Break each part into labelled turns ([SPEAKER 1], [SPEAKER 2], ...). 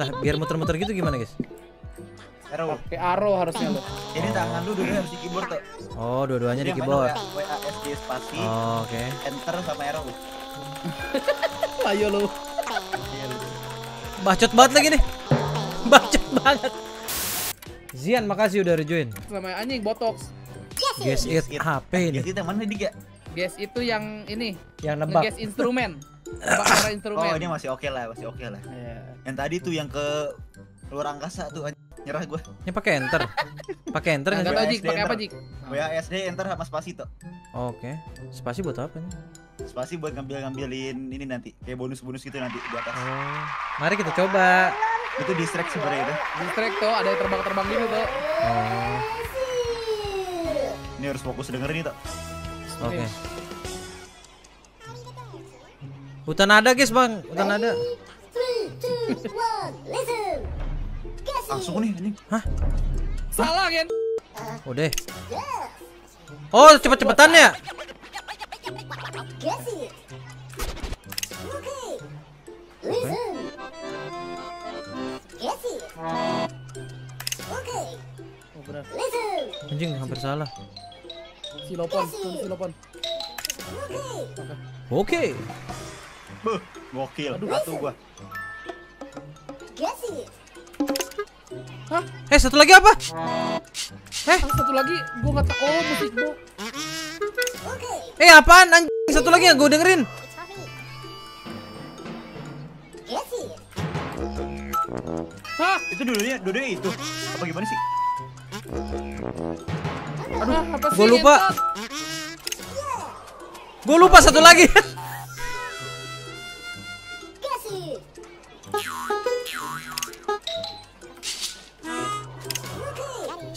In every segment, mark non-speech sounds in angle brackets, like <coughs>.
[SPEAKER 1] Lah, biar muter-muter gitu gimana, guys?
[SPEAKER 2] Arrow.
[SPEAKER 3] Pakai arrow harusnya lo.
[SPEAKER 2] Ini tangan lu dulu harus di keyboard tuh.
[SPEAKER 1] Oh, dua-duanya di
[SPEAKER 2] yang
[SPEAKER 1] keyboard.
[SPEAKER 2] main W A S D spasi,
[SPEAKER 1] Oh, Oke.
[SPEAKER 2] enter sama arrow. <laughs>
[SPEAKER 3] Ayo lo.
[SPEAKER 1] Bacot banget lagi nih. Bacot banget. Zian, makasih udah rejoin.
[SPEAKER 3] Sama anjing botox.
[SPEAKER 1] Guess it HP ini.
[SPEAKER 2] Jadi teman dik ya?
[SPEAKER 3] Guys itu yang ini.
[SPEAKER 1] Yang nebak.
[SPEAKER 3] Guys instrumen. Nebak arah
[SPEAKER 2] Oh,
[SPEAKER 3] instrumen.
[SPEAKER 2] ini masih oke lah, masih oke lah.
[SPEAKER 3] Iya.
[SPEAKER 2] Yang tadi tuh yang ke luar angkasa tuh nyerah gua.
[SPEAKER 1] Ini pakai enter. Pakai enter
[SPEAKER 3] Enggak
[SPEAKER 1] nggak sih?
[SPEAKER 3] Jik, pakai apa Jik?
[SPEAKER 2] W A S D enter sama spasi tuh.
[SPEAKER 1] Oke. Spasi buat apa nih?
[SPEAKER 2] Spasi buat ngambil-ngambilin ini nanti kayak bonus-bonus gitu nanti di atas.
[SPEAKER 1] Oh. Mari kita coba.
[SPEAKER 2] Itu distract sebenarnya itu.
[SPEAKER 3] Distract tuh, ada yang terbang-terbang gitu tuh.
[SPEAKER 1] Oh.
[SPEAKER 2] Ini harus fokus dengerin itu.
[SPEAKER 1] Oke. Hutan ada, guys, Bang. Hutan ada.
[SPEAKER 2] Langsung nih anjing.
[SPEAKER 3] Salah kan?
[SPEAKER 1] Udah.
[SPEAKER 4] Yes.
[SPEAKER 1] Oh, cepet-cepetan ya?
[SPEAKER 4] Guess it. Okay. Listen. Guess it. Okay.
[SPEAKER 3] Oh benar.
[SPEAKER 4] Listen.
[SPEAKER 1] Anjing, hampir salah.
[SPEAKER 3] Silopon, silopon.
[SPEAKER 4] Okay.
[SPEAKER 1] Oke.
[SPEAKER 2] Buh, gokil. Satu gua.
[SPEAKER 1] Eh, satu lagi apa?
[SPEAKER 3] Ah, satu lagi gua nggak tahu. Oh, musik bu.
[SPEAKER 4] Okay.
[SPEAKER 1] Eh, apaan anjing? Satu lagi yang gue dengerin.
[SPEAKER 3] Hah?
[SPEAKER 2] Itu dulunya, dulunya itu. Apa gimana sih?
[SPEAKER 3] Aduh, apa sih?
[SPEAKER 1] Gua lupa. Gue lupa satu lagi. <laughs>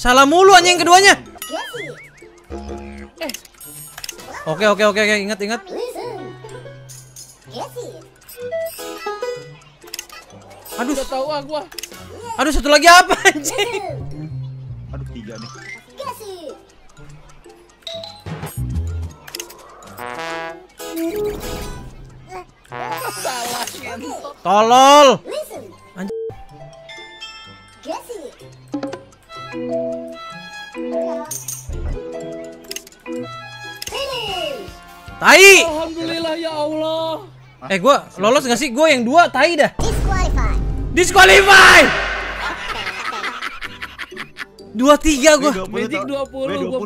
[SPEAKER 1] salah mulu anjing keduanya.
[SPEAKER 4] Guess it.
[SPEAKER 1] Oke, oke, oke, oke. Ingat, ingat.
[SPEAKER 4] Listen. Guess it.
[SPEAKER 1] Aduh,
[SPEAKER 3] Udah tahu ah gua.
[SPEAKER 1] aduh satu lagi apa anjing?
[SPEAKER 2] Aduh, tiga nih.
[SPEAKER 4] Guess it.
[SPEAKER 3] Salah.
[SPEAKER 1] Tolol.
[SPEAKER 4] Listen.
[SPEAKER 1] Tai.
[SPEAKER 3] Alhamdulillah ya Allah.
[SPEAKER 1] Eh, gua lolos gak sih? Gue yang dua tai dah.
[SPEAKER 4] Disqualified.
[SPEAKER 1] Disqualify. Dua tiga gue.
[SPEAKER 3] Magic 20, gua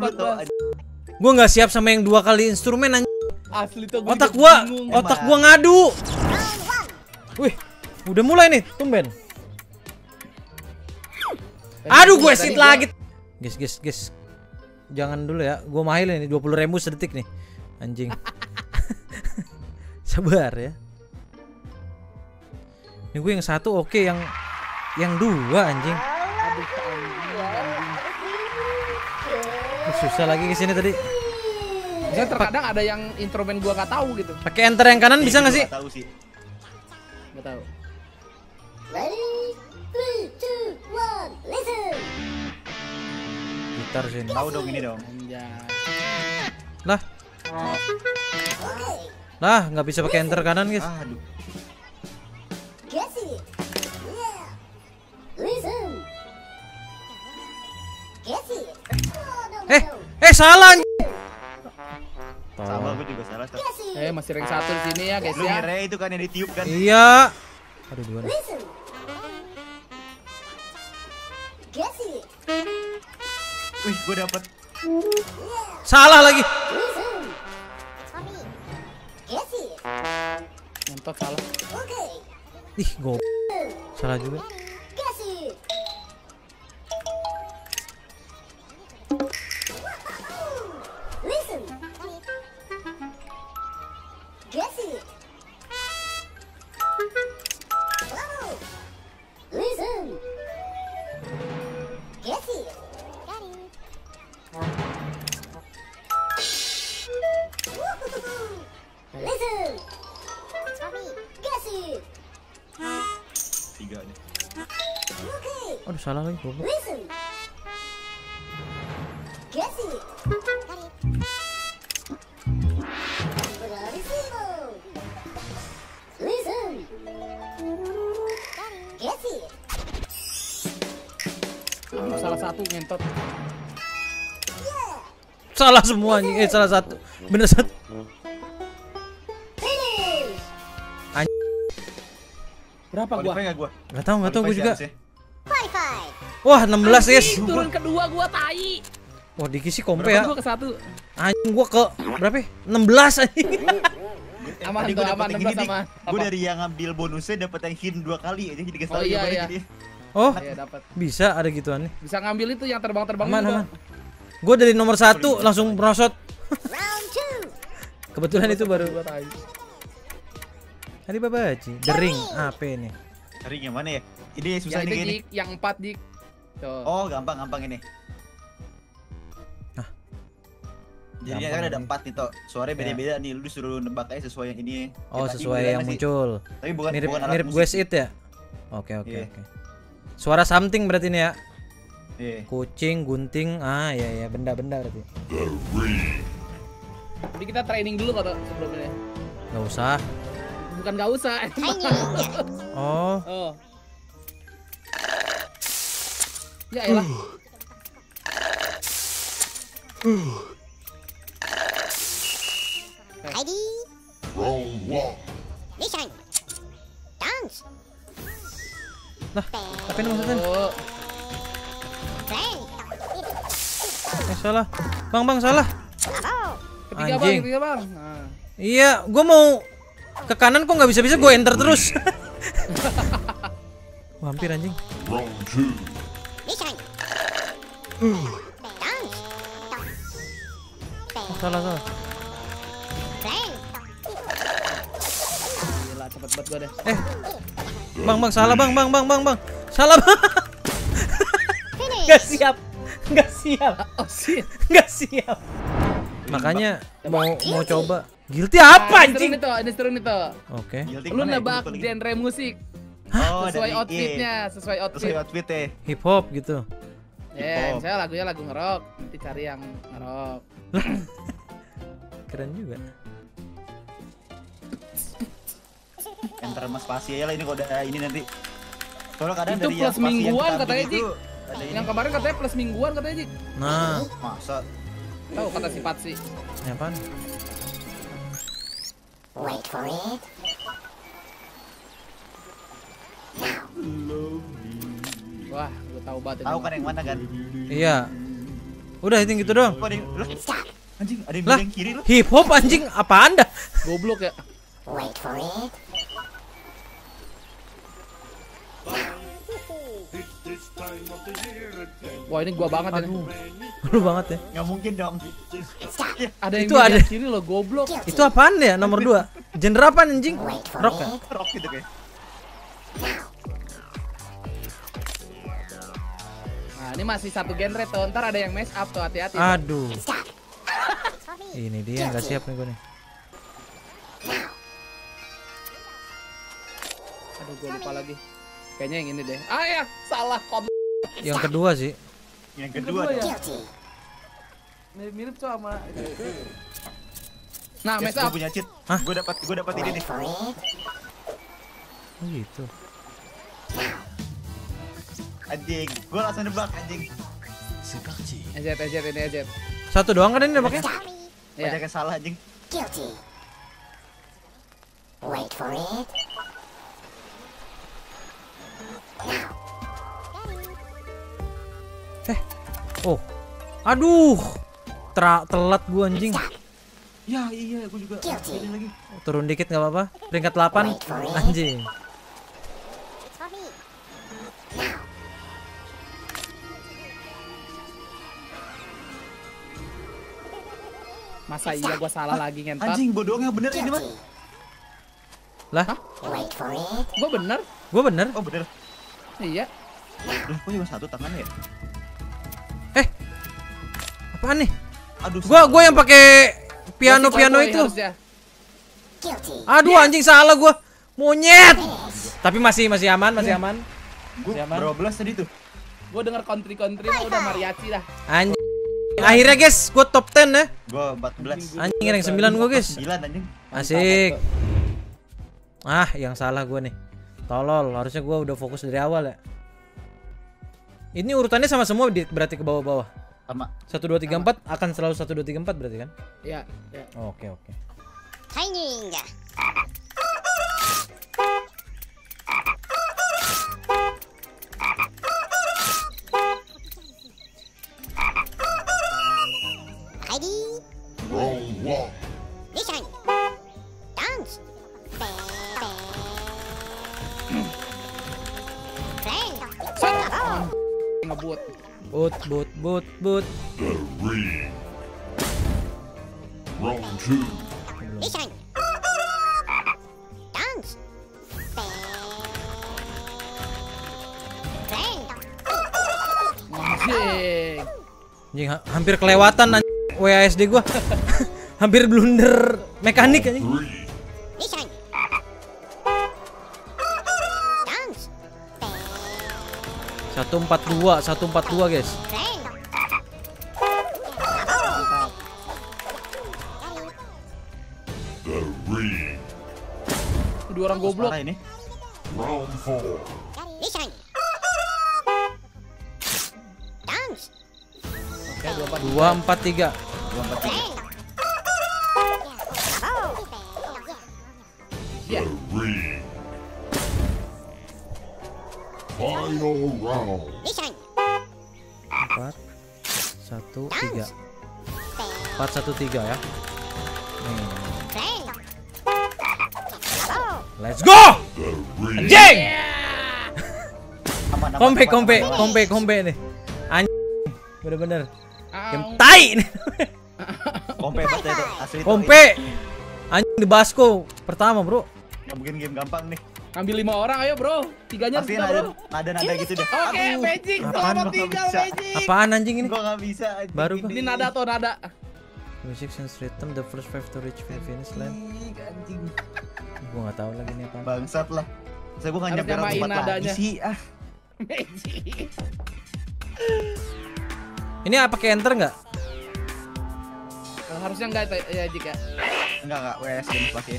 [SPEAKER 3] 14.
[SPEAKER 1] Gue nggak siap sama yang dua kali instrumen anjing.
[SPEAKER 3] Asli tuh gua
[SPEAKER 1] Otak gua,
[SPEAKER 3] bingung.
[SPEAKER 1] otak gua ngadu. Wih, udah mulai nih, tumben. Aduh, gue sit lagi. Guys, guys, guys. Jangan dulu ya. Gue mahal ini 20 ribu sedetik nih. Anjing. <laughs> Sabar ya. Ini gue yang satu oke, yang yang dua anjing.
[SPEAKER 3] Aduh, anjing, anjing.
[SPEAKER 1] Susah lagi ke sini tadi.
[SPEAKER 3] Misalnya terkadang ada yang instrumen gua nggak tahu gitu.
[SPEAKER 1] Pakai enter yang kanan bisa nggak sih?
[SPEAKER 2] Tahu sih.
[SPEAKER 3] Nggak tahu.
[SPEAKER 4] Ready? Three, two, one, listen.
[SPEAKER 1] Gitar sini.
[SPEAKER 2] Tahu dong ini dong.
[SPEAKER 3] Anjay.
[SPEAKER 1] Lah, Lah nggak bisa pakai enter kanan guys.
[SPEAKER 2] Aduh.
[SPEAKER 4] Guess it. Yeah. Listen. Guess it. Oh,
[SPEAKER 1] Eh, eh salah.
[SPEAKER 2] Sama gue juga salah.
[SPEAKER 3] Eh masih rank satu di sini ya guys
[SPEAKER 2] Lu
[SPEAKER 3] ya.
[SPEAKER 2] itu kan yang ditiup kan?
[SPEAKER 1] Iya. Aduh dua.
[SPEAKER 2] Wih, gue dapet.
[SPEAKER 1] Salah lagi.
[SPEAKER 3] Ngentot salah.
[SPEAKER 4] Okay.
[SPEAKER 1] Ih, go. Salah juga.
[SPEAKER 4] Guess it. Listen.
[SPEAKER 2] tiga nih.
[SPEAKER 1] Aduh salah lagi
[SPEAKER 4] bro. Salah
[SPEAKER 3] satu ngentot.
[SPEAKER 1] Salah semuanya eh salah satu. Bener satu.
[SPEAKER 3] Berapa gua?
[SPEAKER 2] Qualify gua?
[SPEAKER 1] Gak tau gak tau gue
[SPEAKER 2] Qualify
[SPEAKER 1] juga.
[SPEAKER 4] Qualified.
[SPEAKER 1] Wah 16 guys.
[SPEAKER 3] Turun kedua gua tai.
[SPEAKER 1] Wah Diki sih kompe ya.
[SPEAKER 3] Gua ke satu.
[SPEAKER 1] Anjing gua ke berapa ya? 16 anjing.
[SPEAKER 3] Aman tuh,
[SPEAKER 2] gua
[SPEAKER 3] aman,
[SPEAKER 2] dapet yang
[SPEAKER 3] nembak
[SPEAKER 2] ini nih.
[SPEAKER 3] sama.
[SPEAKER 2] Gua
[SPEAKER 3] Apa?
[SPEAKER 2] dari yang ngambil bonusnya dapat yang hint dua kali aja jadi
[SPEAKER 3] Oh,
[SPEAKER 2] tahu
[SPEAKER 3] iya, iya.
[SPEAKER 2] jadi.
[SPEAKER 1] Oh
[SPEAKER 3] Iya dapat.
[SPEAKER 1] bisa ada gituan nih.
[SPEAKER 3] Bisa ngambil itu yang terbang-terbang
[SPEAKER 1] Aman
[SPEAKER 3] itu,
[SPEAKER 1] aman. Gue dari nomor satu langsung merosot. Kebetulan itu baru
[SPEAKER 3] Gua tai.
[SPEAKER 1] Tadi babaji. Dering apa ini?
[SPEAKER 2] Cari yang mana ya? Ini susah
[SPEAKER 3] Yang
[SPEAKER 2] nih.
[SPEAKER 3] Jik, yang empat. Tuh.
[SPEAKER 2] Oh, gampang gampang ini.
[SPEAKER 1] Hah?
[SPEAKER 2] Jadi
[SPEAKER 1] Gampang
[SPEAKER 2] kan ada
[SPEAKER 1] ini.
[SPEAKER 2] empat nih toh. Suaranya beda-beda nih. Lu disuruh nebak aja sesuai yang ini.
[SPEAKER 1] Oh
[SPEAKER 2] tadi
[SPEAKER 1] sesuai yang
[SPEAKER 2] sih?
[SPEAKER 1] muncul.
[SPEAKER 2] Tapi bukan
[SPEAKER 1] Mirip
[SPEAKER 2] bukan alat
[SPEAKER 1] mirip. West It ya? Oke oke
[SPEAKER 2] Iya.
[SPEAKER 1] oke. Suara something berarti ini ya.
[SPEAKER 2] Iya.
[SPEAKER 1] Kucing, gunting, ah ya ya benda-benda berarti.
[SPEAKER 3] Jadi kita training dulu kata sebelumnya.
[SPEAKER 1] Gak usah.
[SPEAKER 3] Bukan gak usah. <laughs>
[SPEAKER 1] Oh,
[SPEAKER 3] oh. Ya elah.
[SPEAKER 4] Ready. Mission. Dance.
[SPEAKER 1] Lah, apa ini maksudnya?
[SPEAKER 3] Oh.
[SPEAKER 1] Eh salah. Bang bang salah.
[SPEAKER 3] Ketiga bang,
[SPEAKER 1] Anjing.
[SPEAKER 3] ketiga bang. Nah.
[SPEAKER 1] Iya, gua mau ke kanan kok nggak bisa bisa gue enter terus. <laughs> Hampir anjing. Oh, salah salah.
[SPEAKER 4] Play.
[SPEAKER 3] Gila cepet banget gua deh.
[SPEAKER 1] Eh, bang bang salah bang bang bang bang bang. Salah bang. Gak siap. Gak siap.
[SPEAKER 3] Oh sih.
[SPEAKER 1] Gak siap. Makanya mau mau coba. Guilty apa
[SPEAKER 3] Ini seru
[SPEAKER 1] anjing?
[SPEAKER 3] nih tuh, ini seru nih tuh.
[SPEAKER 1] Oke.
[SPEAKER 2] Guilty
[SPEAKER 3] Lu nebak genre musik
[SPEAKER 2] Oh,
[SPEAKER 3] sesuai
[SPEAKER 2] dari- iya.
[SPEAKER 3] outfitnya, sesuai
[SPEAKER 2] Sesuai
[SPEAKER 3] outfit.
[SPEAKER 2] outfit ya.
[SPEAKER 1] Hip hop gitu.
[SPEAKER 3] Ya,
[SPEAKER 2] hop.
[SPEAKER 3] misalnya lagunya lagu ngerok, nanti cari yang ngerok. <laughs>
[SPEAKER 1] Keren juga.
[SPEAKER 2] Enter mas spasi aja lah ini udah ini nanti. Soalnya kadang
[SPEAKER 3] Itu
[SPEAKER 2] dari yang
[SPEAKER 3] plus
[SPEAKER 2] yang
[SPEAKER 3] mingguan
[SPEAKER 2] ambil
[SPEAKER 3] katanya,
[SPEAKER 2] itu
[SPEAKER 3] Jik.
[SPEAKER 2] ini.
[SPEAKER 3] Yang kemarin katanya plus mingguan katanya Jik.
[SPEAKER 1] Nah,
[SPEAKER 2] Masa
[SPEAKER 3] Tahu kata si Patsi.
[SPEAKER 1] ini apaan?
[SPEAKER 4] Wait for it.
[SPEAKER 3] Wah, gue tahu banget
[SPEAKER 2] tahu kan yang mana kan?
[SPEAKER 1] Iya. Udah itu gitu doang.
[SPEAKER 2] Yang lah, anjing ada yang
[SPEAKER 1] Lah.
[SPEAKER 2] bilang kiri lu.
[SPEAKER 1] Hip hop anjing apa anda?
[SPEAKER 3] Goblok ya.
[SPEAKER 4] Wait for it.
[SPEAKER 3] Wah, ini gua banget ini.
[SPEAKER 1] Lu <laughs> banget ya.
[SPEAKER 2] Nggak mungkin dong.
[SPEAKER 3] Ada yang
[SPEAKER 1] Itu ada.
[SPEAKER 3] kiri loh, goblok.
[SPEAKER 1] Itu apaan ya nomor 2? Genre apa anjing? Rock ya?
[SPEAKER 4] it.
[SPEAKER 2] Rock gitu kayak.
[SPEAKER 3] Nah, ini masih satu genre tuh. Ntar ada yang mess up tuh, hati-hati.
[SPEAKER 1] Aduh, ini dia nggak siap nih gue nih.
[SPEAKER 3] Aduh, gue lupa lagi. Kayaknya yang ini deh. Ah ya, salah kom.
[SPEAKER 1] Yang kedua sih.
[SPEAKER 2] Yang
[SPEAKER 3] Yang
[SPEAKER 2] kedua dong.
[SPEAKER 3] ya?
[SPEAKER 4] Guilty.
[SPEAKER 3] Mirip, mirip tuh sama. Nah,
[SPEAKER 2] Yes, gue punya cheat.
[SPEAKER 1] Hah?
[SPEAKER 2] Gue dapat gue dapat ini nih.
[SPEAKER 1] Oh gitu.
[SPEAKER 2] Anjing, gue langsung nebak anjing.
[SPEAKER 3] EZ, EZ, ini EZ.
[SPEAKER 1] Satu doang kan ini nebaknya?
[SPEAKER 4] Sorry.
[SPEAKER 3] Ya.
[SPEAKER 2] Banyak yang salah anjing.
[SPEAKER 4] Guilty. Wait for it.
[SPEAKER 1] Oh. Aduh. Tra telat gua anjing.
[SPEAKER 2] Ya iya, gue juga. Lagi.
[SPEAKER 1] Turun dikit nggak apa-apa. Peringkat 8. Anjing.
[SPEAKER 3] Masa iya gua salah lagi ngentot?
[SPEAKER 2] Anjing, bodoh yang bener ini mah.
[SPEAKER 1] Lah,
[SPEAKER 4] Wait for it.
[SPEAKER 3] Gua bener.
[SPEAKER 1] gua bener.
[SPEAKER 2] Oh bener.
[SPEAKER 3] Iya.
[SPEAKER 2] Lah, kok cuma satu tangan ya?
[SPEAKER 1] Apaan nih?
[SPEAKER 2] Aduh.
[SPEAKER 1] Gua gua yang pakai piano
[SPEAKER 3] Gua
[SPEAKER 1] piano itu. Aduh anjing salah gua. Monyet. Tapi masih masih aman, masih aman. Siapa?
[SPEAKER 2] berapa belas tadi tuh?
[SPEAKER 3] Gua denger country-country udah mariachi dah.
[SPEAKER 1] Anjing. Akhirnya guys, gua top 10 ya.
[SPEAKER 2] Gue 14.
[SPEAKER 1] Anjing yang 9 gua guys.
[SPEAKER 2] 9 anjing.
[SPEAKER 1] Asik. Ah, yang salah gua nih. Tolol, harusnya gua udah fokus dari awal ya. Ini urutannya sama semua di- berarti ke bawah-bawah.
[SPEAKER 2] Sama.
[SPEAKER 1] 1 2 3 4 akan selalu 1 2 3 4 berarti kan?
[SPEAKER 3] Ya, ya.
[SPEAKER 1] Oke, oke.
[SPEAKER 4] Ready?
[SPEAKER 1] Boot, boot, boot.
[SPEAKER 5] The ring. Round two.
[SPEAKER 4] Listen. Dance. Play.
[SPEAKER 3] Anjing.
[SPEAKER 1] Anjing ha- hampir kelewatan anjing WASD gua. <laughs> hampir blunder mekanik anjing. 142, 142 guys.
[SPEAKER 3] Dua orang goblok.
[SPEAKER 2] Ini.
[SPEAKER 5] Round four.
[SPEAKER 4] Listen. Dance.
[SPEAKER 3] Oke, dua empat.
[SPEAKER 1] 243.
[SPEAKER 4] Play.
[SPEAKER 5] Final round.
[SPEAKER 4] Listen.
[SPEAKER 1] 4 1 3. 4 1 3 ya. Nih. Let's go! Anjing!
[SPEAKER 2] Aman,
[SPEAKER 1] Kompe, kompe, kompe, kompe nih. Anjing. Bener-bener. Game tai nih. <laughs>
[SPEAKER 2] Kompe banget ya, itu. Asli.
[SPEAKER 1] Kompe. Anjing di Basco pertama, Bro.
[SPEAKER 2] Nggak mungkin game gampang nih.
[SPEAKER 3] Ambil lima orang, ayo bro. Tiganya
[SPEAKER 2] Pasti
[SPEAKER 3] kita
[SPEAKER 2] ada
[SPEAKER 3] bro.
[SPEAKER 2] ada nada gitu deh.
[SPEAKER 3] Oke, Magic. Selamat tinggal,
[SPEAKER 2] Bisa.
[SPEAKER 3] Magic.
[SPEAKER 1] Apaan anjing ini?
[SPEAKER 2] Gua nggak bisa. anjing
[SPEAKER 1] Baru
[SPEAKER 3] Ini nada atau nada?
[SPEAKER 1] Music since rhythm the first five to reach the finish line.
[SPEAKER 2] Anjing.
[SPEAKER 1] Gua nggak tahu lagi nih apa.
[SPEAKER 2] Bangsat lah. Saya gua nggak nyampe round
[SPEAKER 3] nyamain
[SPEAKER 2] empat lagi
[SPEAKER 3] nadanya.
[SPEAKER 2] sih. Ah,
[SPEAKER 3] Magic. <laughs>
[SPEAKER 1] Ini apa pakai enter nggak?
[SPEAKER 3] Harusnya enggak ya, Jik ya.
[SPEAKER 2] enggak enggak WS game pasti.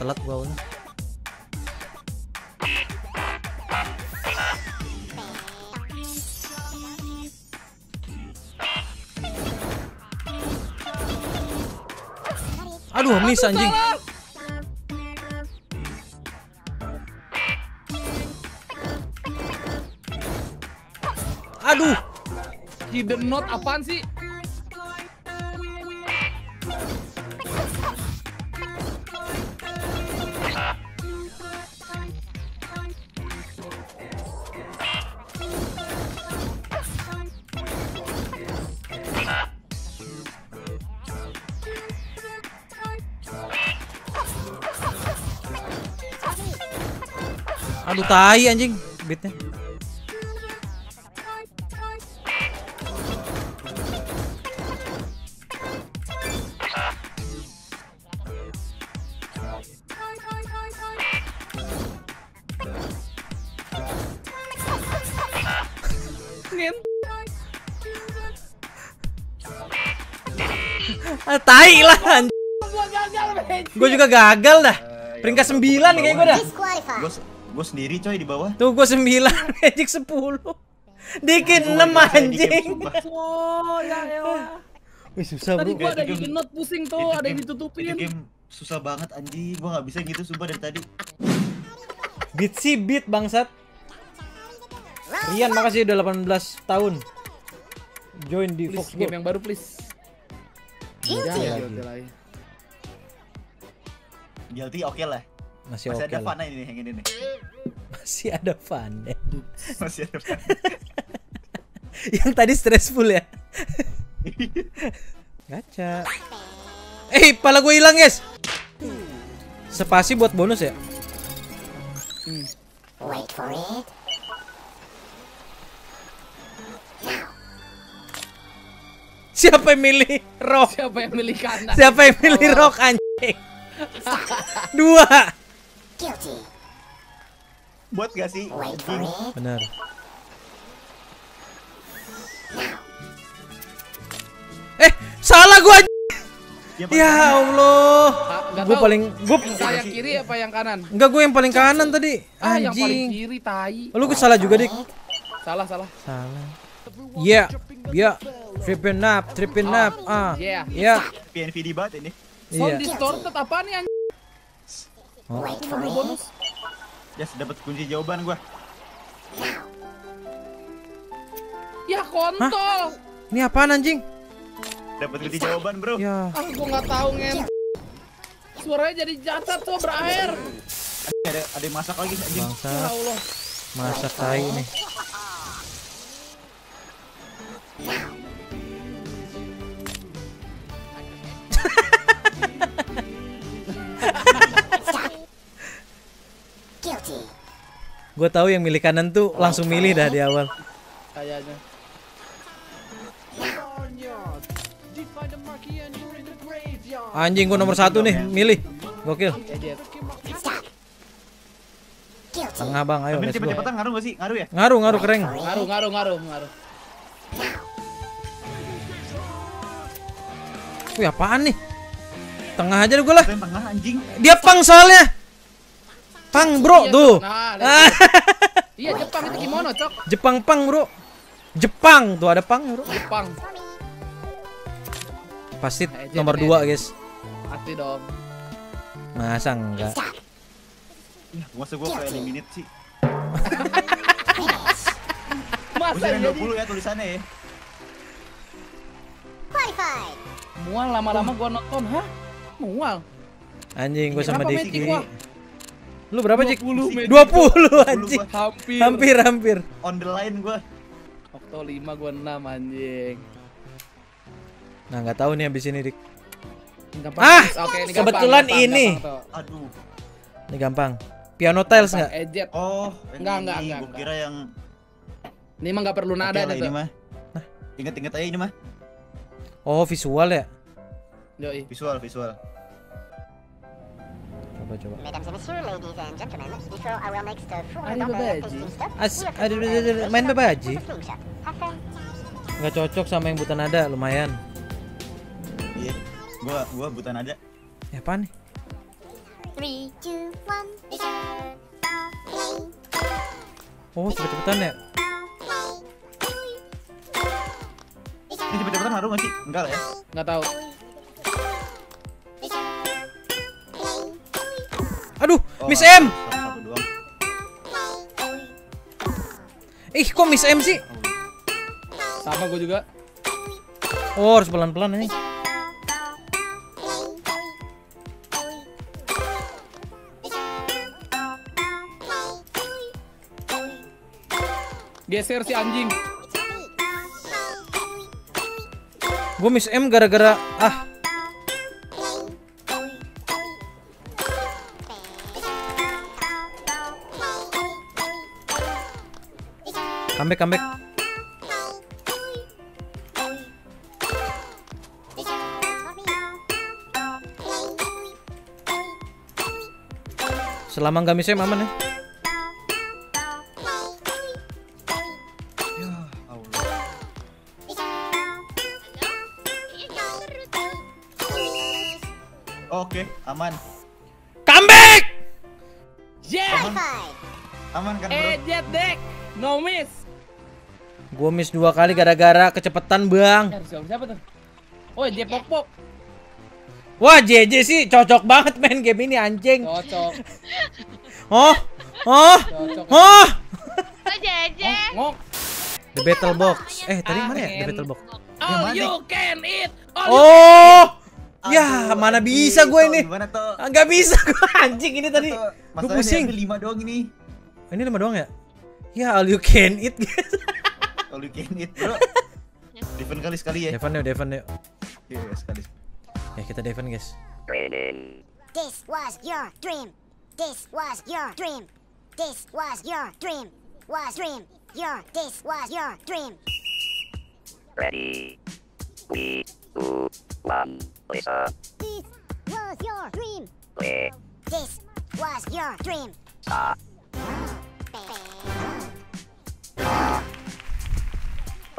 [SPEAKER 1] Telat gua awalnya. Aduh, miss anjing. Aduh.
[SPEAKER 3] Hidden note apaan sih?
[SPEAKER 1] Aduh tai anjing beatnya. Ah, tai lah anjing. Gue juga gagal dah. Peringkat
[SPEAKER 2] ya,
[SPEAKER 1] 9 nih kayak gue dah.
[SPEAKER 2] Gue gue sendiri coy di bawah.
[SPEAKER 1] Tuh gue 9 <laughs> Magic 10. Dikit 6 anjing. <laughs>
[SPEAKER 3] Oh, ya elah.
[SPEAKER 1] Wih susah
[SPEAKER 3] Tadi
[SPEAKER 1] bro.
[SPEAKER 3] gua ada
[SPEAKER 2] game-
[SPEAKER 3] note pusing tuh, ada yang ditutupin.
[SPEAKER 2] Itu game susah banget anjing. Gua nggak bisa gitu sumpah dari tadi.
[SPEAKER 1] Beat sih beat bangsat. Rian makasih udah 18 tahun. Join di
[SPEAKER 3] Please,
[SPEAKER 1] Fox
[SPEAKER 3] game
[SPEAKER 1] Go.
[SPEAKER 3] yang baru please.
[SPEAKER 1] Jangan
[SPEAKER 3] Ya,
[SPEAKER 1] lagi.
[SPEAKER 3] oke lah.
[SPEAKER 2] Guilty oke lah.
[SPEAKER 1] Masih
[SPEAKER 2] Masih
[SPEAKER 1] oke
[SPEAKER 2] ada
[SPEAKER 1] lah.
[SPEAKER 2] fun ini yang ini nih.
[SPEAKER 1] Masih ada fun ya.
[SPEAKER 2] Masih ada fun. <laughs>
[SPEAKER 1] Yang tadi stressful ya. <laughs> Gacha. Eh, pala gue hilang, guys. Spasi buat bonus ya?
[SPEAKER 4] Wait for it.
[SPEAKER 1] Siapa yang milih rock?
[SPEAKER 3] Siapa yang milih kanan?
[SPEAKER 1] Siapa yang milih rock anjing? Dua.
[SPEAKER 4] Guilty.
[SPEAKER 2] Buat gak sih? Anjing.
[SPEAKER 1] Bener. Eh, salah gua. anjing.
[SPEAKER 2] Ya,
[SPEAKER 1] Ya. Allah.
[SPEAKER 3] Ah, nggak
[SPEAKER 1] Gue
[SPEAKER 3] tahu.
[SPEAKER 1] paling gue
[SPEAKER 3] Saya yang kiri apa yang kanan?
[SPEAKER 1] enggak gue yang paling kanan tadi.
[SPEAKER 3] Ah, yang paling
[SPEAKER 1] Anjing.
[SPEAKER 3] kiri tai.
[SPEAKER 1] Oh, Lu gue salah juga, Dik.
[SPEAKER 3] Salah, salah.
[SPEAKER 1] Salah. Ya, ya. Tripping up, tripping up. Ah.
[SPEAKER 3] Yeah.
[SPEAKER 1] Ya.
[SPEAKER 2] PNVD banget ini.
[SPEAKER 3] Sound
[SPEAKER 1] Iya.
[SPEAKER 3] distorted apa nih anjing?
[SPEAKER 4] It.
[SPEAKER 3] bonus.
[SPEAKER 2] Yes, dapat kunci jawaban gua.
[SPEAKER 3] Ya kontol.
[SPEAKER 1] Ini apaan anjing?
[SPEAKER 2] Dapat kunci jawaban, Bro.
[SPEAKER 1] Ya.
[SPEAKER 3] Ah, gua nggak tahu ngen. Suaranya jadi cacat tuh berakhir.
[SPEAKER 2] Ada ada yang masak lagi anjing.
[SPEAKER 3] Ya
[SPEAKER 1] Bangsa,
[SPEAKER 3] Allah.
[SPEAKER 1] masak tai nih. Gue tahu yang milih kanan tuh langsung milih dah di awal.
[SPEAKER 3] Kayaknya.
[SPEAKER 1] Anjing gue nomor satu nih, milih. Gokil. Tengah bang, ayo
[SPEAKER 2] Tapi cepet-cepetan ngaruh gak sih? Ngaruh ya?
[SPEAKER 1] Ngaruh, ngaruh keren.
[SPEAKER 3] Ngaruh, ngaruh, ngaruh, ngaruh.
[SPEAKER 1] Wih apaan nih? Tengah aja gue lah.
[SPEAKER 2] Tengah anjing.
[SPEAKER 1] Dia pang soalnya. Pang bro
[SPEAKER 3] Iya,
[SPEAKER 1] tuh.
[SPEAKER 3] Nah,
[SPEAKER 1] Ah.
[SPEAKER 3] Iya, Jepang itu gimana, Cok?
[SPEAKER 1] Jepang pang bro. Jepang tuh ada pang bro.
[SPEAKER 3] Jepang.
[SPEAKER 1] Pasti
[SPEAKER 3] Eh,
[SPEAKER 1] nomor
[SPEAKER 3] Jet,
[SPEAKER 1] dua
[SPEAKER 3] Jet.
[SPEAKER 1] guys.
[SPEAKER 3] Pasti dong.
[SPEAKER 1] Masa enggak? <laughs>
[SPEAKER 2] Masa gua kayak eliminate sih.
[SPEAKER 3] Masa
[SPEAKER 2] yang
[SPEAKER 3] jadi
[SPEAKER 2] 20 ya tulisannya ya.
[SPEAKER 4] Qualified.
[SPEAKER 3] mual lama-lama gua nonton, hah? Mual.
[SPEAKER 1] Anjing gue sama
[SPEAKER 3] Berapa
[SPEAKER 1] Diki. Lu berapa Jik?
[SPEAKER 3] 20 metik.
[SPEAKER 1] 20 anjing.
[SPEAKER 3] Hampir.
[SPEAKER 1] Hampir hampir.
[SPEAKER 2] On the line gua.
[SPEAKER 3] Okto 5 gua 6 anjing.
[SPEAKER 1] Nah nggak tahu nih abis ini Dik.
[SPEAKER 3] Gampang.
[SPEAKER 1] Ah,
[SPEAKER 3] Oke, ini
[SPEAKER 1] kebetulan
[SPEAKER 3] gampang,
[SPEAKER 1] ini.
[SPEAKER 3] gampang, Tok.
[SPEAKER 2] Aduh.
[SPEAKER 1] Ini gampang. Piano tiles
[SPEAKER 3] Gampang,
[SPEAKER 1] nggak?
[SPEAKER 3] Ejet.
[SPEAKER 2] Oh,
[SPEAKER 3] Enggak, enggak, enggak,
[SPEAKER 2] Gua
[SPEAKER 3] enggak.
[SPEAKER 2] kira yang
[SPEAKER 3] Ini mah nggak perlu nada nih
[SPEAKER 2] ini
[SPEAKER 3] tuh.
[SPEAKER 2] mah. Ingat-ingat aja ini mah.
[SPEAKER 1] Oh visual ya?
[SPEAKER 3] Yoi.
[SPEAKER 2] Visual, visual.
[SPEAKER 4] Full
[SPEAKER 3] Ari
[SPEAKER 4] number
[SPEAKER 3] Babaji.
[SPEAKER 1] As, ada, ada, ada, main babaji. Nggak cocok sama yang buta nada, lumayan.
[SPEAKER 2] Iya. Gua gua buta nada.
[SPEAKER 1] Ya apaan nih?
[SPEAKER 4] Three, two, one, start.
[SPEAKER 1] Oh cepet-cepetan ya?
[SPEAKER 2] Ini cepet-cepetan ngaruh gak sih? Enggak lah ya.
[SPEAKER 3] Nggak tahu.
[SPEAKER 1] Aduh,
[SPEAKER 2] Oh,
[SPEAKER 1] Miss M. Ih kok Miss M sih?
[SPEAKER 3] Sama gua juga.
[SPEAKER 1] Oh harus pelan-pelan nih.
[SPEAKER 3] Geser si anjing.
[SPEAKER 1] Gue Miss M gara-gara ah comeback comeback. Selama nggak Miss M aman ya.
[SPEAKER 2] Oke, aman.
[SPEAKER 1] Comeback!
[SPEAKER 3] Yeah!
[SPEAKER 4] Qualified.
[SPEAKER 2] Aman kan, Bro?
[SPEAKER 3] Ejet dek. No miss.
[SPEAKER 1] Gue miss dua kali gara-gara kecepatan bang.
[SPEAKER 3] Siapa, siapa tuh? Oh, Jet Pok Pok.
[SPEAKER 1] Wah JJ sih cocok banget main game ini anjing.
[SPEAKER 3] Cocok.
[SPEAKER 1] Oh, oh,
[SPEAKER 3] Cocok.
[SPEAKER 1] oh.
[SPEAKER 6] Jeje?
[SPEAKER 3] Ngok.
[SPEAKER 1] The Battle Box. Eh tadi mana ya The Battle Box?
[SPEAKER 3] All
[SPEAKER 2] mana?
[SPEAKER 3] you can eat. All
[SPEAKER 1] Oh,
[SPEAKER 2] Aduh,
[SPEAKER 1] ya mana
[SPEAKER 2] anjing,
[SPEAKER 1] bisa gue ini?
[SPEAKER 2] Gimana tuh?
[SPEAKER 1] Ah, Nggak bisa gue anjing ini tadi. Gue pusing.
[SPEAKER 2] lima doang ini.
[SPEAKER 1] Ini lima doang ya? Ya all you can eat guys. <laughs>
[SPEAKER 2] Kalau you can eat, Bro. <laughs> Defend kali sekali ya.
[SPEAKER 1] Devon yuk, Devon yuk.
[SPEAKER 2] Iya, sekali.
[SPEAKER 1] Ya kita Devon guys.
[SPEAKER 4] This was your dream. This was your dream. This was your dream. Was dream. Your. This was your dream.
[SPEAKER 7] Ready. Three, two, one, listen.
[SPEAKER 4] This was your dream. This was your dream.
[SPEAKER 7] Ah.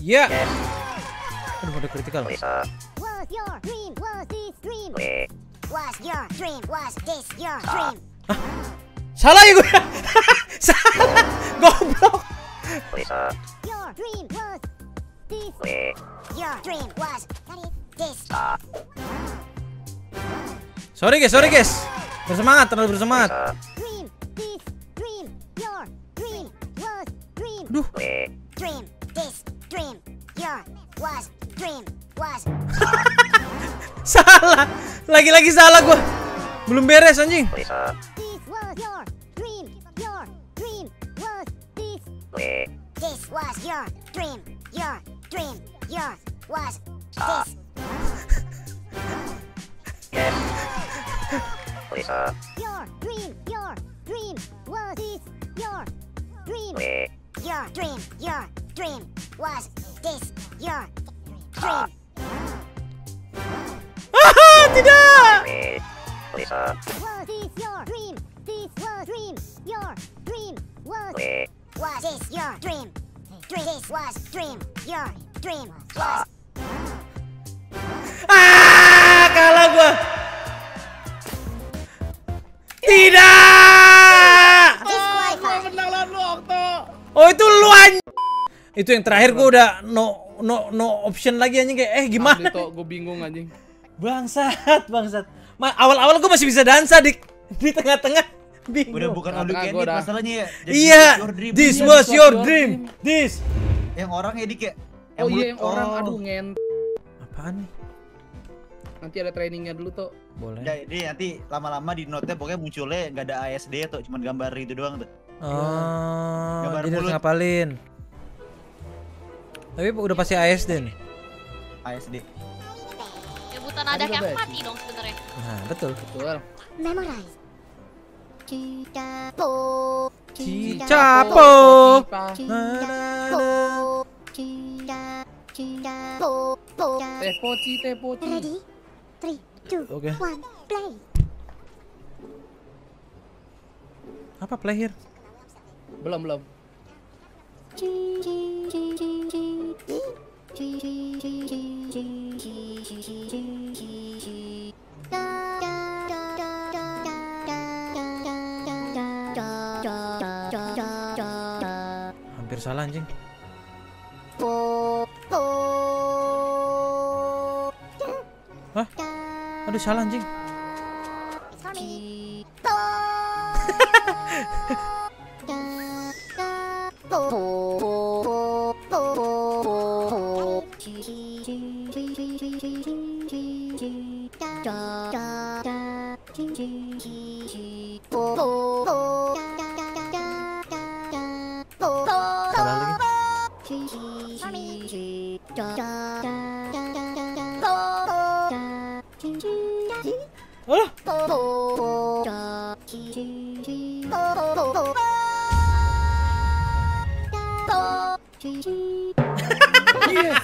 [SPEAKER 1] yeah.
[SPEAKER 7] Yes.
[SPEAKER 1] Aduh, ada kritikal.
[SPEAKER 7] Lisa.
[SPEAKER 4] Was your dream. Was this dream.
[SPEAKER 7] We.
[SPEAKER 4] Was your dream. Was this your
[SPEAKER 7] Ah.
[SPEAKER 4] dream.
[SPEAKER 1] Salah ya gue. <laughs> Salah. Goblok.
[SPEAKER 7] Lisa.
[SPEAKER 4] Your dream was this.
[SPEAKER 7] We.
[SPEAKER 4] Your dream was this.
[SPEAKER 7] Ah.
[SPEAKER 1] Sorry guys, sorry guys. Bersemangat, terlalu bersemangat.
[SPEAKER 7] Lisa.
[SPEAKER 4] Dream. This dream. Your dream was dream.
[SPEAKER 1] Aduh,
[SPEAKER 7] We.
[SPEAKER 4] Dream. Your was dream. Was <laughs>
[SPEAKER 1] salah. Lagi-lagi salah gua. Belum beres anjing.
[SPEAKER 7] Lisa.
[SPEAKER 4] this was your dream. Your dream was this.
[SPEAKER 7] We.
[SPEAKER 4] This was your dream. Your dream. Your was this.
[SPEAKER 7] Yes. Lisa.
[SPEAKER 4] Your dream. Your dream was this. Your dream.
[SPEAKER 7] We.
[SPEAKER 4] Your dream. Your dream was this. Your dream.
[SPEAKER 1] Ah, tidak.
[SPEAKER 7] Lisa.
[SPEAKER 4] Was this your dream? This was dream. Your dream was was this your dream? Dream. This was dream. Your dream
[SPEAKER 7] Ah.
[SPEAKER 4] was
[SPEAKER 1] Ah, kalah gua. Tidak.
[SPEAKER 3] Gua menang lawan lu, Okto.
[SPEAKER 1] Oh, itu lu anj- Itu yang terakhir gua udah no no no option lagi anjing kayak eh gimana?
[SPEAKER 3] Tok, gua bingung anjing.
[SPEAKER 1] Bangsat, bangsat. Ma- awal-awal gua masih bisa dansa di di tengah-tengah bingung.
[SPEAKER 2] Udah bukan all you can eat masalahnya ya. Jadi
[SPEAKER 1] Iya,
[SPEAKER 2] your dream.
[SPEAKER 1] this
[SPEAKER 3] Iya,
[SPEAKER 1] was
[SPEAKER 3] this
[SPEAKER 1] your
[SPEAKER 3] was your
[SPEAKER 1] dream.
[SPEAKER 3] dream.
[SPEAKER 1] This.
[SPEAKER 2] Yang orang ya dik ya.
[SPEAKER 3] Oh iya yang orang
[SPEAKER 2] oh.
[SPEAKER 3] aduh ngen.
[SPEAKER 1] Apaan nih?
[SPEAKER 3] Nanti ada trainingnya dulu tuh.
[SPEAKER 1] Boleh.
[SPEAKER 2] Jadi nanti lama-lama di note-nya pokoknya munculnya nggak ada ASD tuh, cuman gambar itu doang tuh.
[SPEAKER 1] Oh,
[SPEAKER 2] Gambar
[SPEAKER 1] jadi harus
[SPEAKER 2] mulut.
[SPEAKER 1] ngapalin. Tapi udah pasti ASD nih.
[SPEAKER 2] ASD.
[SPEAKER 6] Rebutan ada yang mati dong sebenarnya.
[SPEAKER 1] Nah, betul.
[SPEAKER 3] Betul.
[SPEAKER 4] memorize. Cicapo.
[SPEAKER 1] Cicapo.
[SPEAKER 4] Cicapo.
[SPEAKER 3] Teh poci, teh poci.
[SPEAKER 4] Ready? Three, two,
[SPEAKER 1] Oke.
[SPEAKER 4] one, play.
[SPEAKER 1] Apa play here?
[SPEAKER 3] Belum, belum.
[SPEAKER 1] Hampir salah anjing. Hah? Aduh salah anjing. <laughs> Salah lagi. Alah.
[SPEAKER 3] Yes.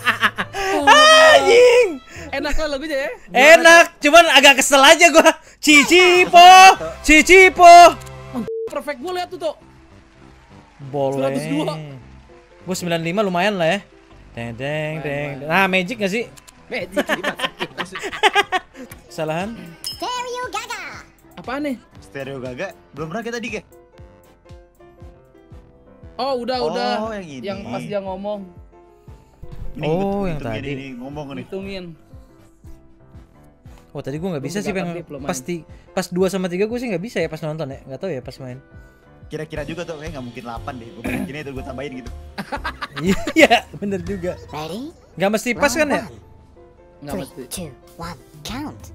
[SPEAKER 1] Anjing.
[SPEAKER 3] Enak lah lagunya ya.
[SPEAKER 1] Enak, cuman agak kesel aja gua. Cicipo, Cicipo.
[SPEAKER 3] Perfect gue lihat tuh tuh.
[SPEAKER 1] Boleh.
[SPEAKER 3] 102.
[SPEAKER 1] Gua 95 lumayan lah ya. Deng deng deng. Nah, magic gak sih?
[SPEAKER 3] Magic. <laughs>
[SPEAKER 1] Kesalahan?
[SPEAKER 4] Stereo Gaga.
[SPEAKER 3] Apaan nih?
[SPEAKER 2] Stereo Gaga. Belum pernah kita dik ya?
[SPEAKER 3] Oh udah
[SPEAKER 2] Oh,
[SPEAKER 3] udah.
[SPEAKER 2] yang ini.
[SPEAKER 3] Yang pas dia ngomong
[SPEAKER 2] Ini
[SPEAKER 1] Oh, yang tadi.
[SPEAKER 2] Ini, ngomong nih.
[SPEAKER 3] hitungin.
[SPEAKER 1] Wah tadi gue nggak bisa sih pengen
[SPEAKER 3] pasti
[SPEAKER 1] pas 2 sama 3 gue sih nggak bisa ya pas nonton ya nggak tahu ya pas main.
[SPEAKER 2] Kira-kira juga tuh kayak nggak mungkin 8 deh. Gue kira itu gue tambahin gitu. <laughs>
[SPEAKER 1] Iya bener juga.
[SPEAKER 4] Ready?
[SPEAKER 1] Gak mesti pas kan ya?
[SPEAKER 3] Gak mesti.
[SPEAKER 4] Two, one, count.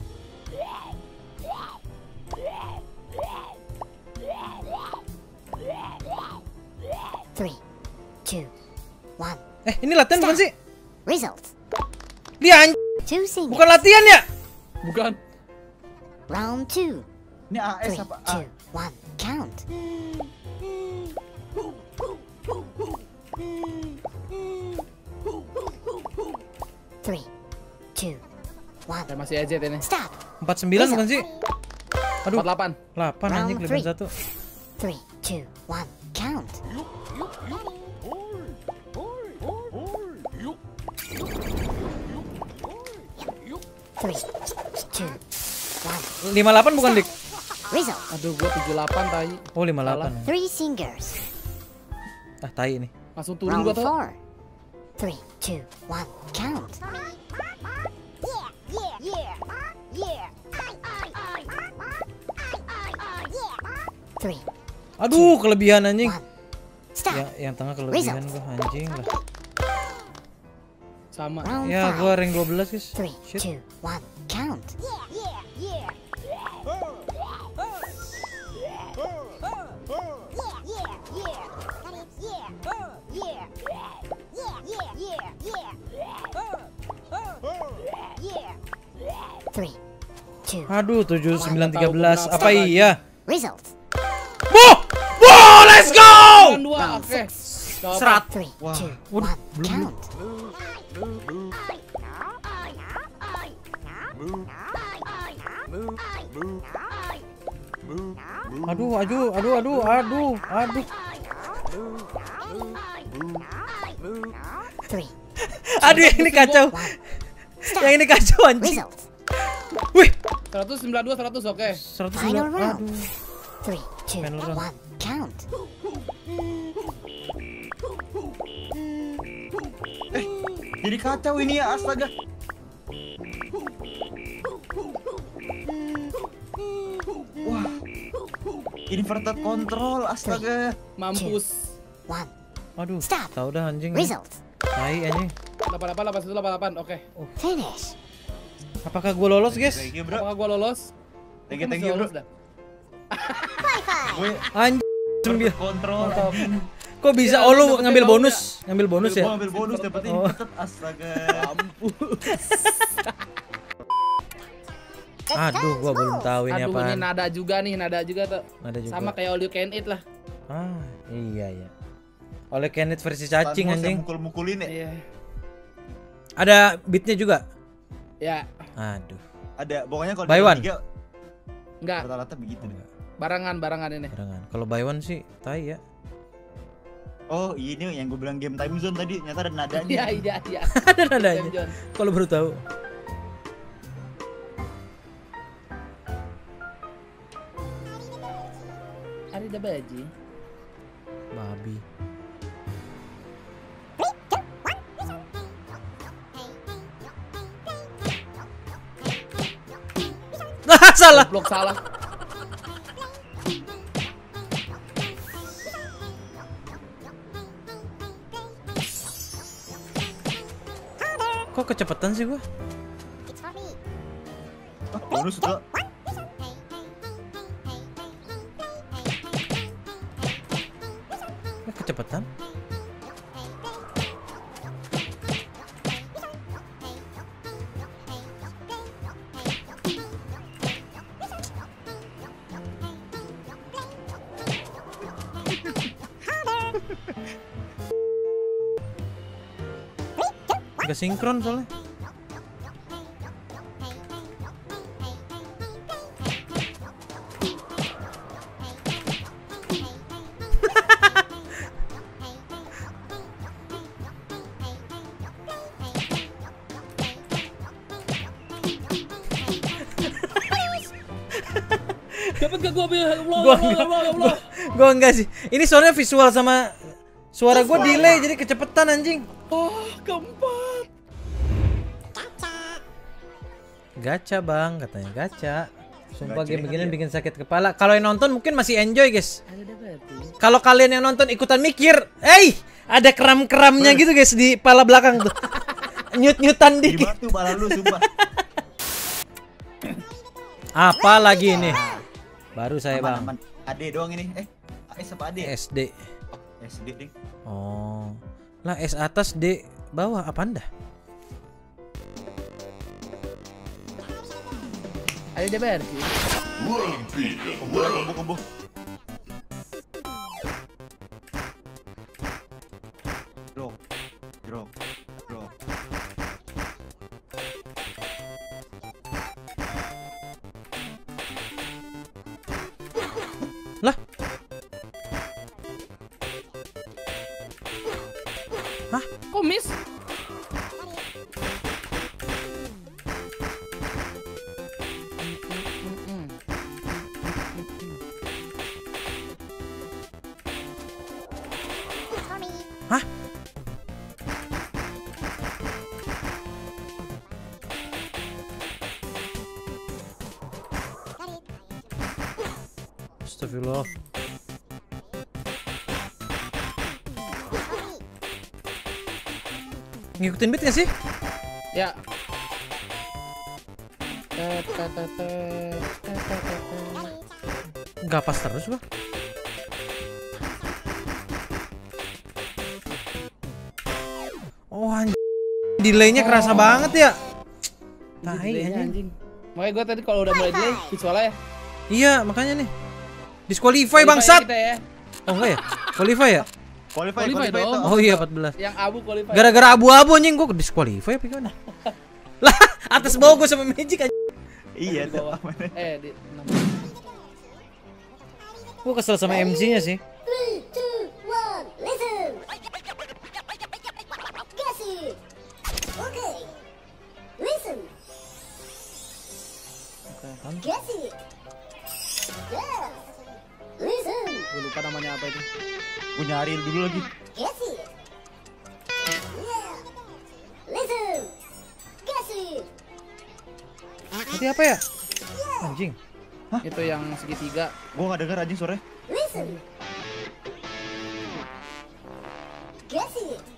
[SPEAKER 4] Three, two, one.
[SPEAKER 1] Eh ini latihan bukan sih?
[SPEAKER 4] Result. Lihat.
[SPEAKER 1] Bukan latihan ya?
[SPEAKER 3] Bukan.
[SPEAKER 4] Round two.
[SPEAKER 2] Ini AS
[SPEAKER 4] Three,
[SPEAKER 2] apa?
[SPEAKER 4] two, one. Count. Three, two, one.
[SPEAKER 3] Ya masih EZ ini.
[SPEAKER 4] Stop.
[SPEAKER 1] 49 bukan sih? Aduh,
[SPEAKER 3] 48.
[SPEAKER 1] 8 anjing
[SPEAKER 4] Round
[SPEAKER 1] kelebihan
[SPEAKER 4] three.
[SPEAKER 1] satu.
[SPEAKER 4] Three, two, one. Count. Three, two.
[SPEAKER 1] 58 bukan dik?
[SPEAKER 3] Aduh, gua 78 tai.
[SPEAKER 1] Oh, 58.
[SPEAKER 4] Three singers.
[SPEAKER 1] Ah, tai ini.
[SPEAKER 3] Langsung turun gua tuh.
[SPEAKER 4] four. Three, two, one. Count. Three,
[SPEAKER 1] Aduh, kelebihan anjing.
[SPEAKER 4] Stop.
[SPEAKER 1] Yang tengah kelebihan gua anjing lah.
[SPEAKER 3] Sama.
[SPEAKER 1] Ya, gua rank 12, guys.
[SPEAKER 4] Three,
[SPEAKER 1] Shit.
[SPEAKER 4] two, one. Count. Three,
[SPEAKER 1] Aduh, 7913. Apa iya?
[SPEAKER 4] Results.
[SPEAKER 1] Boh! Boh, let's go!
[SPEAKER 3] dua, oke. Gak apa-apa.
[SPEAKER 1] Serat.
[SPEAKER 4] Three,
[SPEAKER 2] Wah.
[SPEAKER 4] two,
[SPEAKER 1] Waduh,
[SPEAKER 4] one.
[SPEAKER 1] belum,
[SPEAKER 4] Count.
[SPEAKER 1] Aduh, aduh, aduh, aduh, aduh, aduh. <laughs> Aduh, yang ini kacau. Yang ini kacau anjing.
[SPEAKER 4] Results.
[SPEAKER 1] Wih,
[SPEAKER 3] 192 100 oke.
[SPEAKER 1] 109.
[SPEAKER 4] Final round.
[SPEAKER 1] Aduh.
[SPEAKER 4] Three, two,
[SPEAKER 1] Final round.
[SPEAKER 4] one. Count.
[SPEAKER 2] Jadi kacau ini ya, astaga. Wah. Inverted control, astaga.
[SPEAKER 3] Mampus.
[SPEAKER 4] One.
[SPEAKER 1] Aduh,
[SPEAKER 4] Stop.
[SPEAKER 1] tahu dah anjing.
[SPEAKER 4] Results.
[SPEAKER 1] Tai anjing.
[SPEAKER 3] 88 81 88. Oke.
[SPEAKER 4] Finish.
[SPEAKER 1] Apakah gua lolos, guys?
[SPEAKER 2] Thank you, bro.
[SPEAKER 3] Apakah gua lolos?
[SPEAKER 2] Thank you, thank you, bro.
[SPEAKER 3] lolos dah.
[SPEAKER 2] Gue
[SPEAKER 1] Anjing. Sembilan.
[SPEAKER 2] kontrol.
[SPEAKER 1] Kok bisa?
[SPEAKER 3] Ya,
[SPEAKER 1] Oh, lu ngambil bonus. Ngambil bonus
[SPEAKER 2] Gue
[SPEAKER 1] ya?
[SPEAKER 2] ambil bonus dapet
[SPEAKER 1] Oh.
[SPEAKER 2] inverted, astaga.
[SPEAKER 1] Aduh, gua belum tahu ini
[SPEAKER 3] Aduh, ini nada juga nih, nada juga tuh.
[SPEAKER 1] Ada juga.
[SPEAKER 3] Sama kayak all you can eat lah.
[SPEAKER 1] Ah, iya ya. Oleh Kenneth versi cacing anjing.
[SPEAKER 2] Mukul-mukulin ya.
[SPEAKER 3] Iya.
[SPEAKER 1] Ada beatnya juga.
[SPEAKER 3] Ya,
[SPEAKER 1] Aduh.
[SPEAKER 2] Ada, pokoknya kalau
[SPEAKER 1] Buy one.
[SPEAKER 2] tiga
[SPEAKER 3] enggak.
[SPEAKER 2] rata-rata begitu deh.
[SPEAKER 3] Barangan, barangan ini.
[SPEAKER 1] Barengan. Kalau buy one sih tai ya.
[SPEAKER 2] Oh, ini yang gue bilang game time zone tadi, ternyata ada nadanya.
[SPEAKER 3] Iya, iya, iya. <laughs>
[SPEAKER 1] Ada nadanya. Kalau baru tahu.
[SPEAKER 3] Ada baji.
[SPEAKER 1] Babi. <laughs> salah.
[SPEAKER 3] Blok salah.
[SPEAKER 1] Kok kecepatan sih gua?
[SPEAKER 2] Ah, bonus bro.
[SPEAKER 1] Kok kecepatan? Sinkron soalnya.
[SPEAKER 3] Dapat gak gua bil?
[SPEAKER 1] Enggak, gua, sih. Ini soalnya visual sama suara gua delay jadi kecepatan anjing.
[SPEAKER 3] Oh, keempat.
[SPEAKER 1] Gacha bang, katanya gacha. Sumpah
[SPEAKER 2] Gacha
[SPEAKER 1] game
[SPEAKER 2] ya,
[SPEAKER 1] begini
[SPEAKER 2] iya.
[SPEAKER 1] bikin sakit kepala. Kalau yang nonton mungkin masih enjoy guys.
[SPEAKER 3] Berarti.
[SPEAKER 1] Kalau kalian yang nonton ikutan mikir, hey, ada keram-keramnya gitu guys di pala belakang tuh. <laughs> Nyut-nyutan
[SPEAKER 2] Di
[SPEAKER 1] dikit.
[SPEAKER 2] batu pala lu sumpah. <laughs>
[SPEAKER 1] Apa lagi ini? Baru saya
[SPEAKER 2] Aman,
[SPEAKER 1] bang.
[SPEAKER 2] aman. Ade doang ini. Eh, AS apa Ade?
[SPEAKER 1] SD.
[SPEAKER 2] SD ding.
[SPEAKER 1] Oh. Lah S atas D bawah apa anda?
[SPEAKER 3] Ayo dia bersih.
[SPEAKER 5] Rampage.
[SPEAKER 2] Kombo lah, kombo, kombo. Bro,
[SPEAKER 1] Astagfirullah. Ngikutin beat gak sih?
[SPEAKER 3] Ya.
[SPEAKER 1] Gak pas terus gua. Oh anjing. Delaynya kerasa banget ya. Tai anjing.
[SPEAKER 3] anjing. Makanya gue tadi kalau udah mulai delay visualnya ya.
[SPEAKER 1] Iya, makanya nih. Disqualify
[SPEAKER 3] Qualify
[SPEAKER 1] bangsat.
[SPEAKER 3] Ya.
[SPEAKER 1] Oh enggak ya? Qualify ya?
[SPEAKER 2] Qualify,
[SPEAKER 3] Qualify
[SPEAKER 2] qualify,
[SPEAKER 3] dong.
[SPEAKER 2] itu.
[SPEAKER 1] Oh iya 14.
[SPEAKER 3] Yang abu qualify.
[SPEAKER 1] Gara-gara abu-abu anjing gua disqualify apa gimana? <laughs> lah, atas bawah gua sama Magic aja.
[SPEAKER 2] Iya,
[SPEAKER 3] Di bawah. Eh di
[SPEAKER 1] Gua kesel sama MC-nya sih.
[SPEAKER 4] Three, two, one, listen. Guess it. Okay. Listen. Guess it. Yes.
[SPEAKER 3] Lupa namanya apa itu.
[SPEAKER 2] Gue nyari dulu lagi.
[SPEAKER 4] Guess it. Yeah. Listen. Guess it.
[SPEAKER 1] Tadi apa ya? Anjing.
[SPEAKER 3] Itu yang segitiga.
[SPEAKER 2] Gue gak denger anjing sore.
[SPEAKER 4] Listen. Guess it.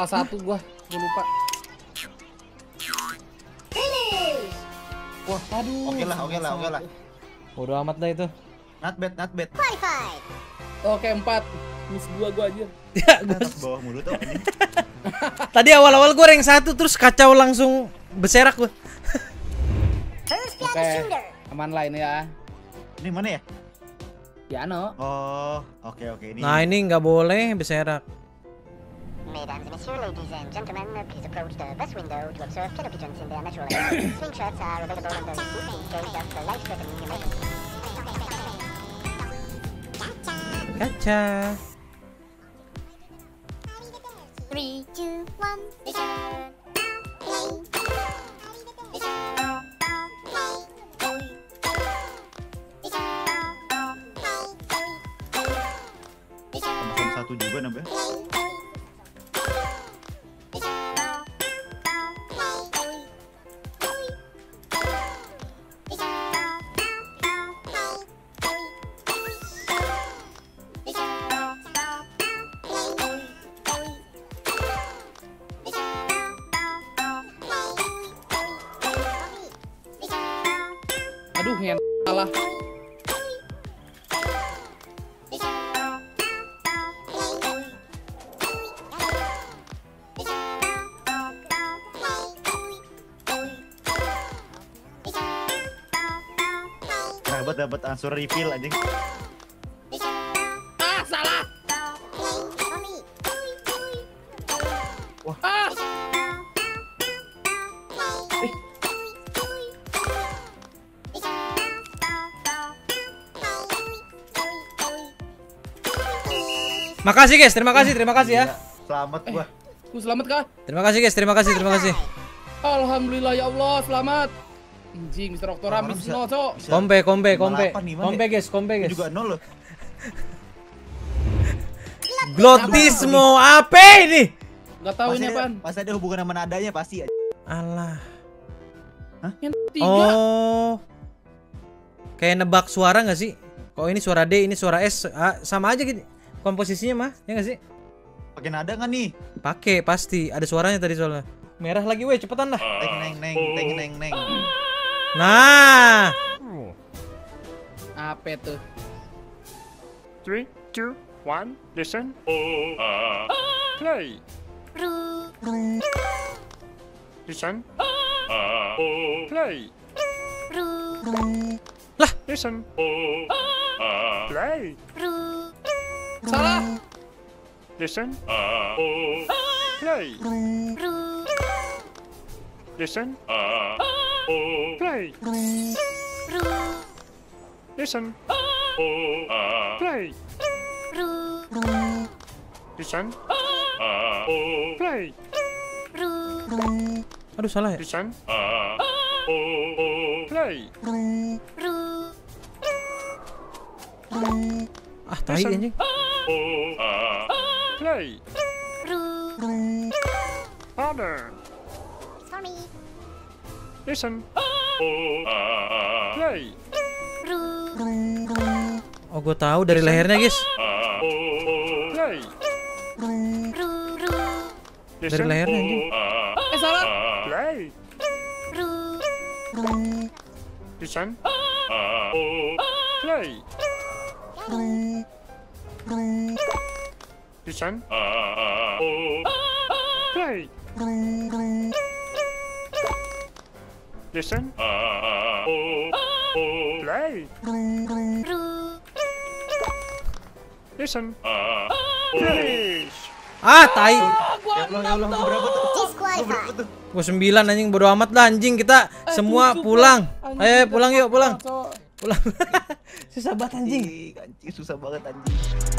[SPEAKER 1] Salah
[SPEAKER 3] satu gua. Gue lupa.
[SPEAKER 2] Wah,
[SPEAKER 3] Aduh.
[SPEAKER 2] oke lah, oke lah, oke lah.
[SPEAKER 1] Bodo amat dah itu.
[SPEAKER 2] Not bad, not bad.
[SPEAKER 4] Qualified.
[SPEAKER 3] Oke empat. Miss gua gua aja.
[SPEAKER 1] Ya, gua-
[SPEAKER 2] bawah mulu tuh <laughs>
[SPEAKER 1] tadi awal-awal gua rank satu terus kacau langsung berserak gua.
[SPEAKER 3] Oke. Aman lah ini ya.
[SPEAKER 2] Ini mana ya?
[SPEAKER 3] Piano.
[SPEAKER 2] Oh, oke oke ini.
[SPEAKER 1] Nah, ini nggak boleh berserak.
[SPEAKER 4] Mesdames et messieurs, ladies and gentlemen, please approach the bus window to observe piano pigeons in their natural habitat. <coughs> Swing shirts are available on the roof in case of the light threatening emergency.
[SPEAKER 1] Kaca.
[SPEAKER 4] Three, two, one.
[SPEAKER 2] Sama-sama satu juga nambah.
[SPEAKER 3] Aduh yang salah.
[SPEAKER 2] Kerabat dapat ansur refill anjing.
[SPEAKER 1] Makasih guys, terima kasih, terima kasih ya.
[SPEAKER 2] Gila, Selamat gua.
[SPEAKER 3] Ku selamat kah?
[SPEAKER 1] Terima kasih guys, terima kasih, terima kasih.
[SPEAKER 3] Alhamdulillah ya Allah, selamat. Anjing, Mr. Oktora
[SPEAKER 2] Orang
[SPEAKER 3] miss
[SPEAKER 2] bisa-
[SPEAKER 3] no, Cok.
[SPEAKER 1] Kompe, kompe, kompe.
[SPEAKER 2] 58 nih, Bang,
[SPEAKER 1] Kompe
[SPEAKER 2] ya.
[SPEAKER 1] guys, kompe guys.
[SPEAKER 2] juga nol loh.
[SPEAKER 1] Glotismo apa ini?
[SPEAKER 3] Gak tahu ini
[SPEAKER 2] ada,
[SPEAKER 3] apaan.
[SPEAKER 2] pasti ada hubungan sama nadanya pasti.
[SPEAKER 1] Alah.
[SPEAKER 3] Yang tiga.
[SPEAKER 1] Oh. Kayak nebak suara nggak sih? Kok ini suara D, ini suara S, ah, sama aja gitu. Komposisinya mah, ya nggak sih?
[SPEAKER 2] Pakai nada nggak nih?
[SPEAKER 1] Pakai pasti, ada suaranya tadi soalnya. Merah lagi weh, cepetan lah.
[SPEAKER 2] Teng neng neng teng neng neng.
[SPEAKER 1] Nah,
[SPEAKER 3] Apa tuh?
[SPEAKER 8] Three, two, one, listen. Play. Listen. Play.
[SPEAKER 1] Lah.
[SPEAKER 8] Listen. Play.
[SPEAKER 3] Salah.
[SPEAKER 8] Listen. Play. Listen. Play. Listen. Play. Listen. Play.
[SPEAKER 1] aduh salah ya.
[SPEAKER 8] Listen. Play.
[SPEAKER 1] Ah, tai anjing.
[SPEAKER 8] Play.
[SPEAKER 4] Me.
[SPEAKER 8] Listen. Play.
[SPEAKER 1] Oh, gue tahu dari lehernya, guys.
[SPEAKER 8] Play.
[SPEAKER 1] Dari lehernya anjing.
[SPEAKER 3] Eh salah.
[SPEAKER 8] Play. Listen. Play. Listen. Play. Listen. Play. Listen. Finish.
[SPEAKER 1] Ah, tai.
[SPEAKER 2] Ya Allah ya Allah gua berapa tuh?
[SPEAKER 1] Gue sembilan anjing bodo amat lah anjing kita semua
[SPEAKER 3] cukup
[SPEAKER 1] pulang.
[SPEAKER 3] lah. Anjing,
[SPEAKER 1] Ayo pulang yuk pulang. Pulang. <laughs> Susah banget
[SPEAKER 2] anjing susah banget anjing.